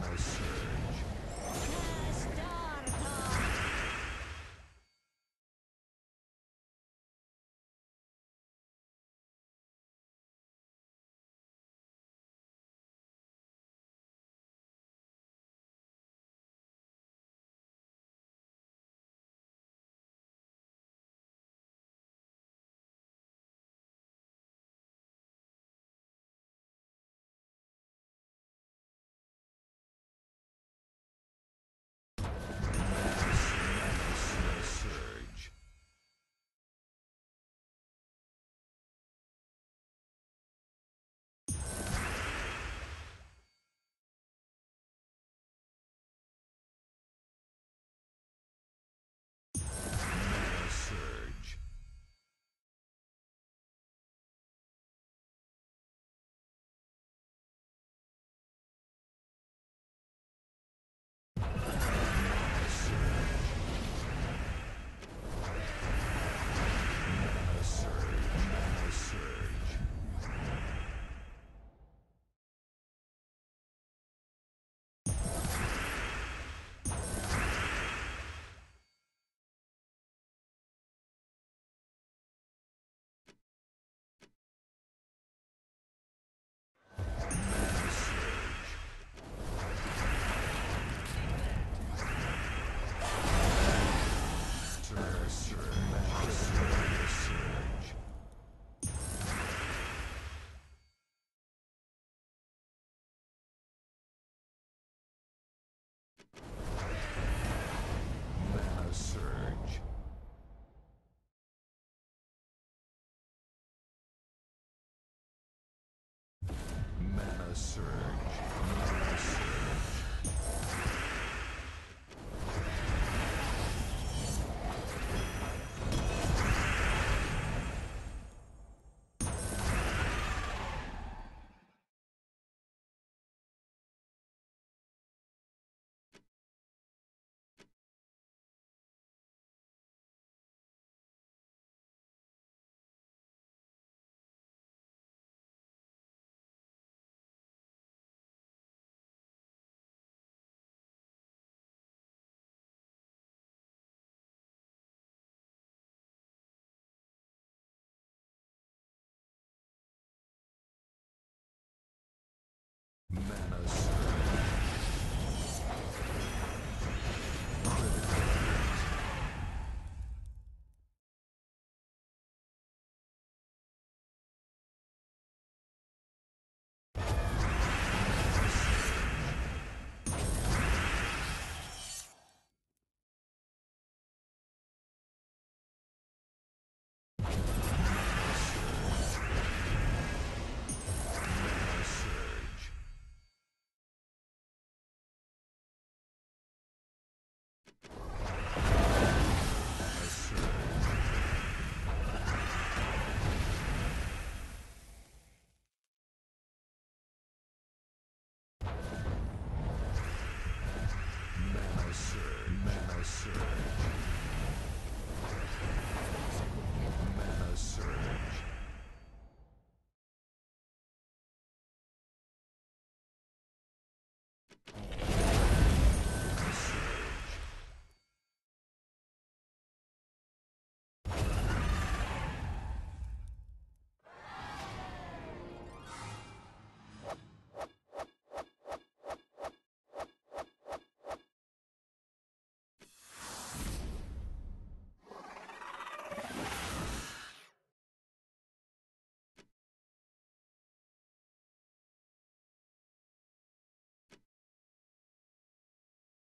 mercy. Surge.